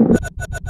Ha ha ha ha!